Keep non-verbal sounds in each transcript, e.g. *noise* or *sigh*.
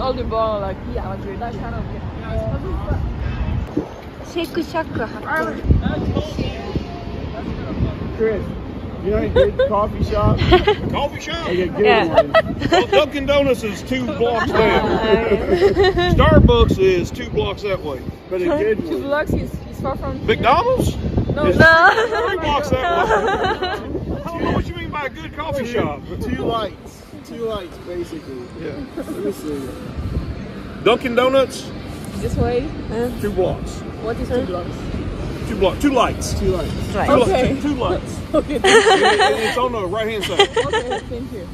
all the ball like 100. That kind of Shake shack. Chris, you know a good coffee shop? *laughs* coffee shop? Like good Yeah. Well, Dunkin' Donuts is two *laughs* blocks down. Starbucks is two blocks that way. But a good Two blocks is, is far from. McDonald's? No, is No. blocks that way. I don't know what you mean by a good coffee shop. Two lights. Two lights, basically. Yeah. Let me see. Dunkin' Donuts, this way. two blocks. What is two blocks? Two blocks. Two lights. Two lights. Two, Right. li- Okay. two, two lights. *laughs* Okay, thank you. It's on the right hand side. *laughs* okay, thank you.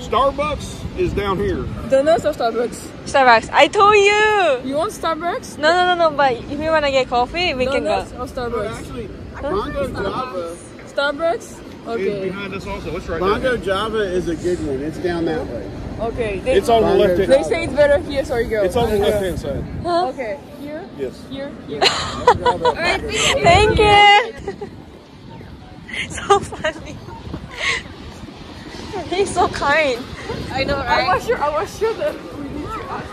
Starbucks is down here. Donuts or Starbucks? Starbucks I told you You want Starbucks? No no no no but if you wanna get coffee we can go Donuts or Starbucks? Actually, Bongo Java. Starbucks? It's Okay. behind us also. It's right Bongo there. Java is a good one. It's down that way. Okay. They, It's on the left they say it's better here, so you go. It's on the left hand side. Okay. Here, Yes. here, *laughs* here. Thank you *laughs* So funny *laughs* He's so kind I know, right? I was sure. I was sure that we need to ask.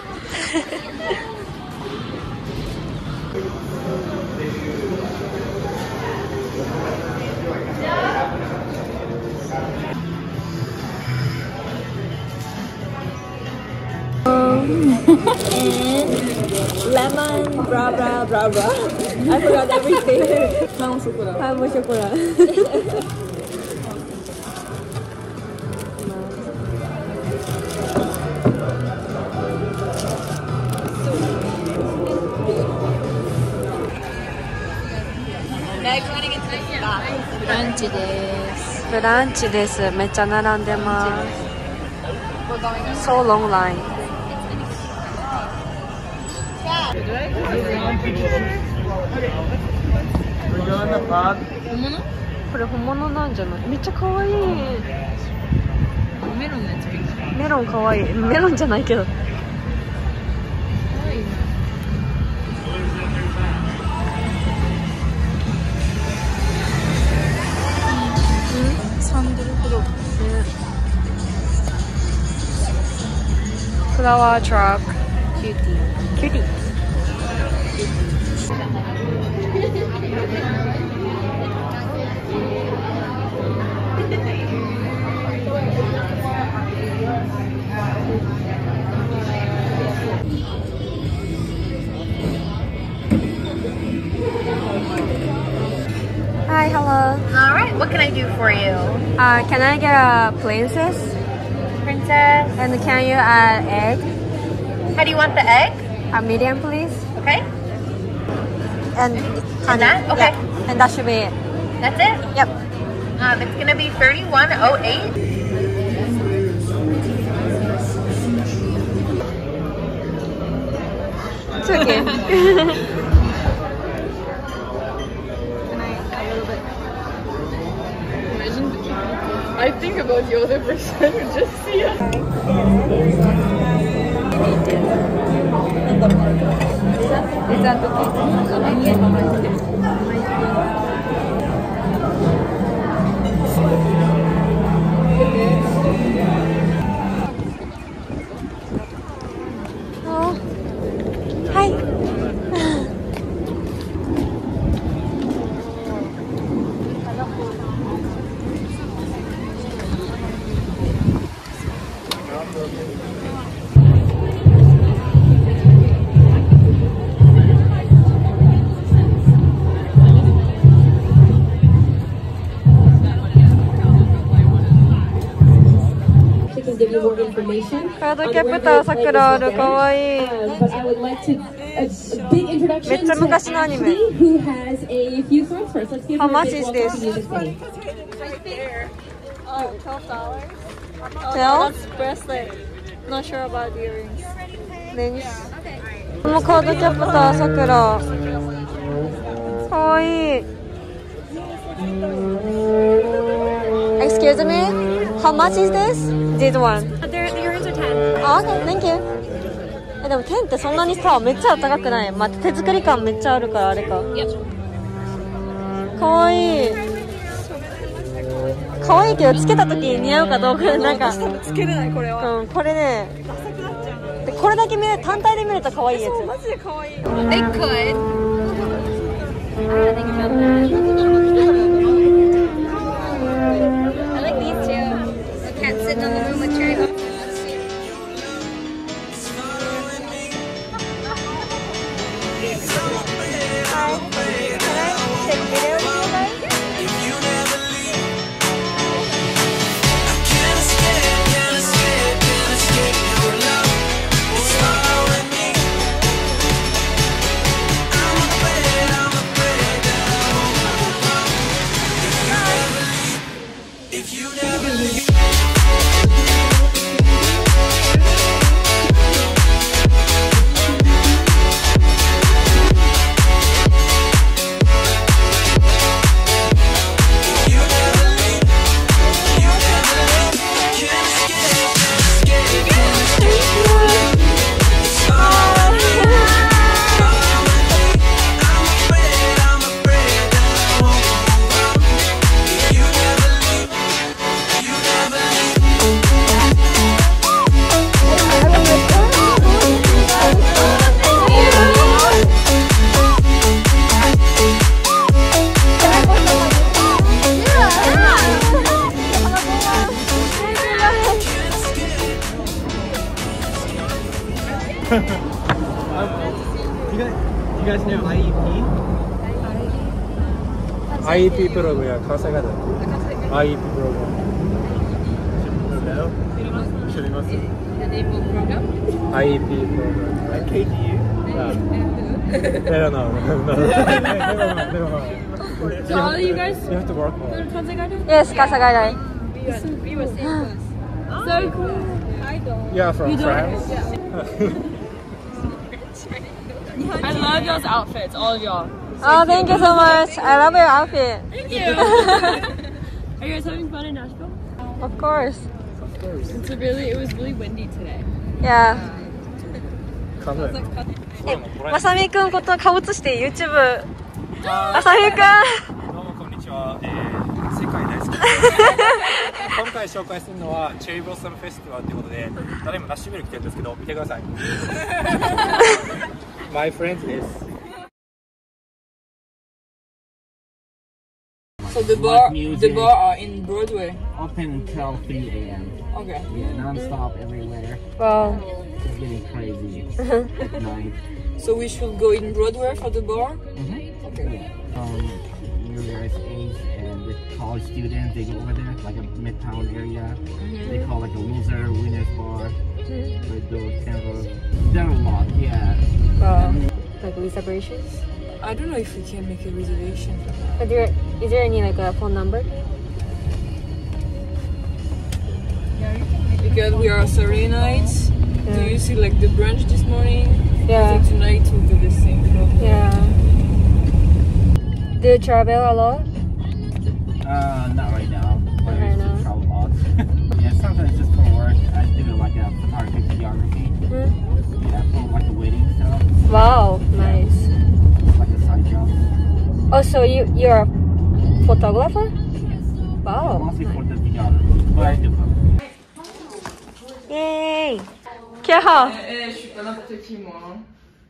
And *laughs* lemon blah blah blah blah I forgot everything. *laughs* Não, chocolate. Mua chocolate *laughs* ブランチです。めっちゃ並んでます。So long line We're going to pub. これ本物なんじゃない？めっちゃ可愛い。メロンのやつ見メロン可愛い。メロンじゃないけど100 Flower truck. Cutie. Cutie. Cutie. *laughs* Hi, hello. All right, what can I do for you? Uh, can I get a princess? Princess. And can you add egg? How do you want the egg? A medium, please. Okay, And honey. that? Okay. Yeah. And that should be it. that's it. Yep. Um, it's gonna be 3108. It's okay. *laughs* I think about the other person who just see us. oh. installation. Uh, uh, a big introduction who has a few songs for us. Let's give How her much a is this? Music thing. Oh, twelve dollars. Twelve? Oh, bracelet. Not sure about earrings. Lens. 너무 커도 예쁘다, Sakura. 거의. Excuse me? How much is this? This one. あ、OK, thank you. え、でも10ってそんなにさ、めっちゃ高くない？まあ、手作り感めっちゃあるからあれか。かわいい。かわいいけどつけた時に似合うかどうかなんか。つけれないこれは。うん、これね。でこれだけ見る単体で見ると可愛いやつ。マジで可愛い They could. You IEP 프로그램 가사가 돼. IEP 프로그램. 실리마스. The name of program? IEP program. KDU? Yeah. I don't know. no. never mind. Never mind. So all you guys? You have to work hard. Yes, Kasagaidai. We were same So oh. cool. I don't. Yeah, from France. Yeah. *laughs* I love y'all's outfits, all of y'all. Oh thank you so much I love your outfit Thank you. *laughs* Are you guys having fun in Nashville? Of course It's a really, it was really windy today. Yeah カフェ。えまさみくんこと顔写して YouTube まさみくんどうもこんにちは、えー、世界大好き今回紹介するのはチェリーブロッサムフェスティバルということで誰もナッシュビル来てるんですけど見てください My friend is *laughs* *laughs* So the bar, the bar are in Broadway. open until 3 a.m. Okay. Yeah, non-stop everywhere. Wow It's getting crazy at *laughs* night. So we should go in Broadway for the bar. Mm-hmm. Okay. Um, your guys' age and the college students, they go over there, like a midtown area. They call like a loser, winners bar. Like those kind of, there are a lot, yeah. Wow Like reservations I don't know if we can make a reservation. Is there, is there any like a phone number? Yeah, Because we are Serenites. Do Yeah. you see like the brunch this morning? I Yeah think tonight will be the same probably. Yeah Do you travel a lot? Uh, not right now. But Not right I now. travel a lot. *laughs* yeah, sometimes just for work. I do like a photography, videography. Mhm. Yeah, for like a wedding stuff. Wow nice Oh so you, you're a photographer? Wow Mostly for the videography. But I do both. Yay! Quelle house? Eh, je suis pas n'importe qui moi.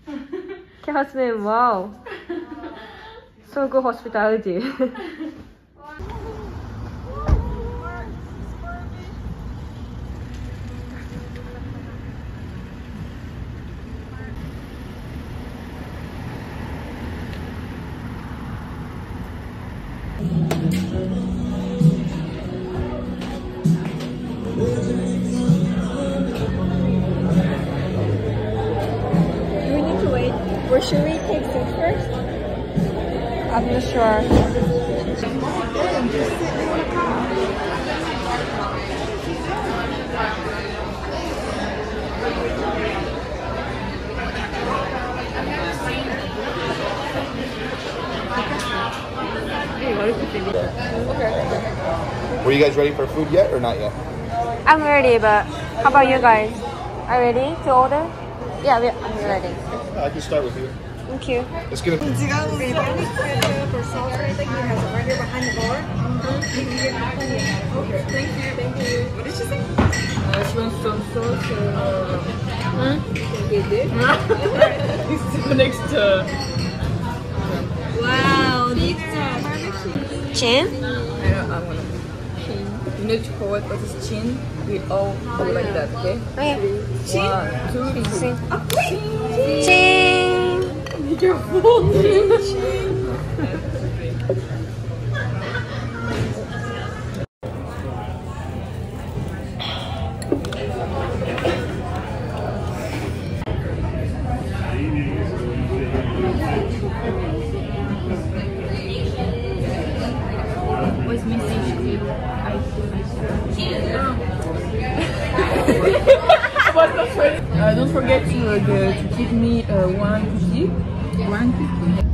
hein. Name? Wow. *laughs* So good hospitality. *laughs* you guys ready for food yet or not yet? I'm ready, but how about you guys? Are you ready to order? Yeah, we I'm ready. I can start with you. Thank you. It's gonna Uh, she wants some sauce. Uh, next uh, Wow, these are barbecue. チ you know, to forward versus chin, we all go like that, okay? Okay. Chin. One, two, three. Chin. Ah, chin. Chin. *laughs* Chin. Chin. Chin. Chin. Chin. Don't forget to, uh, to give me uh, one cookie. One cookie.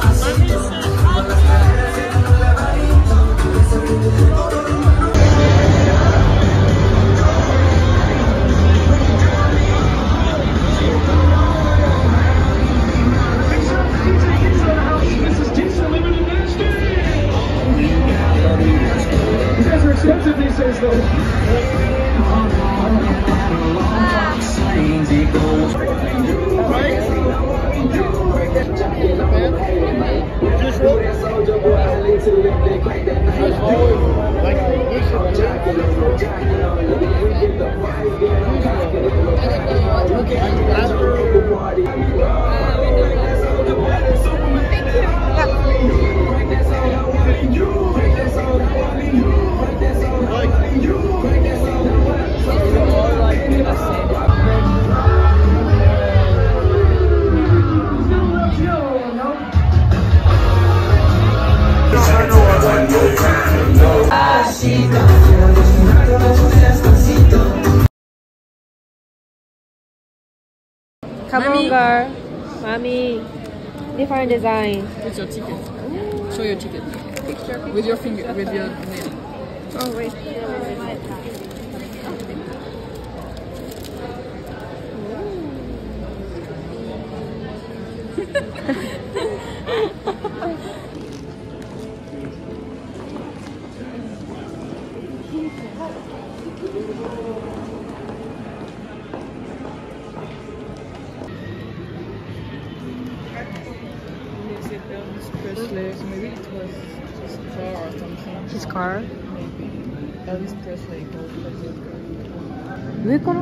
아, 사실 Girl. Mommy. Different design. With your ticket. Show your ticket. With your finger, with your nail. Oh, wait. *laughs* Elvis Presley, so maybe it was his car or something. His car? Maybe. Elvis Presley. 上から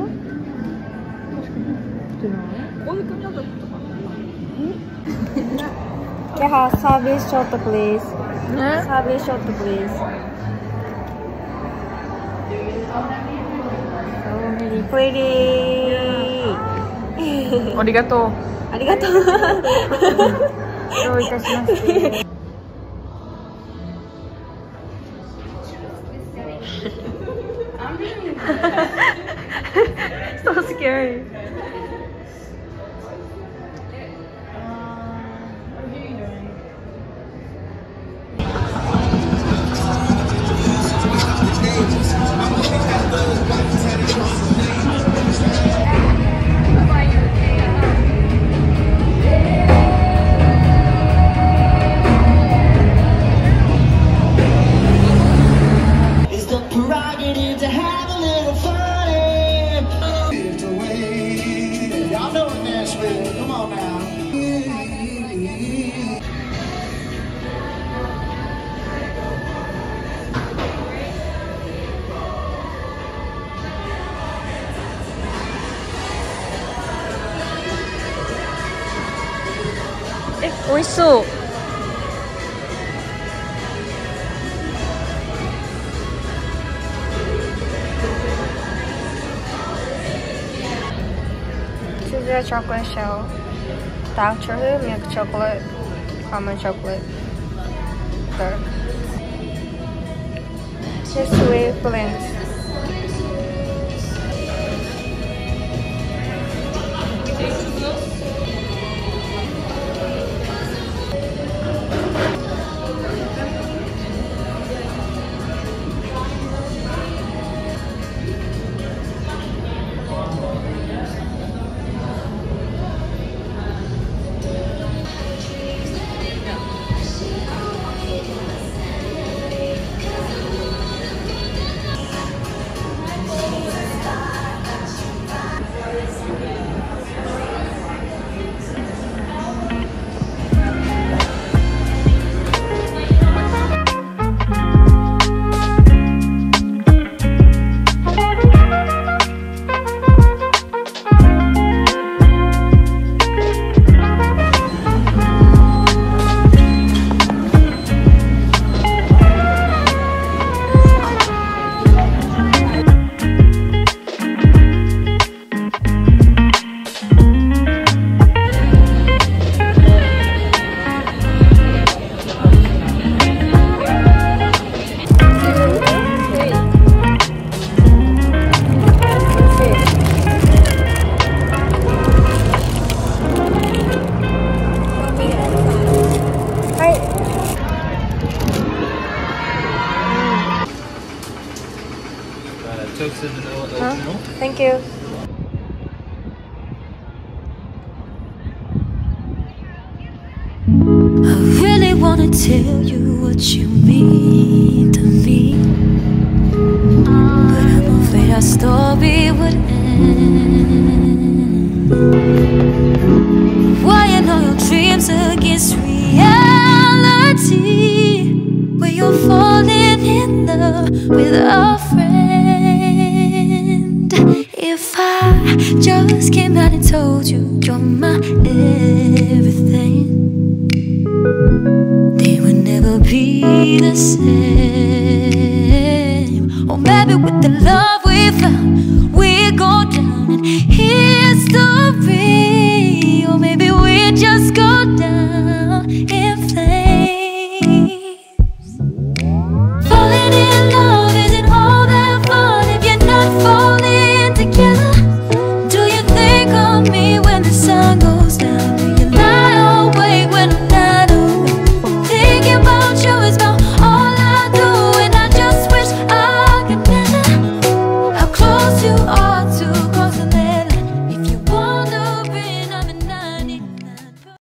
Yeah, service shot please. Service shot please. So many pretty. ありがとう。ありがとう。どういたしまして。 *laughs* *laughs* A chocolate shell. Dark chocolate, milk chocolate, almond chocolate, dark. Just sweet blends. I really wanna tell you what you mean to me. But I'm afraid our story would end. Weighing all your dreams against reality. Where you're falling in love with a friend. If I just came out and told you you're my be the same.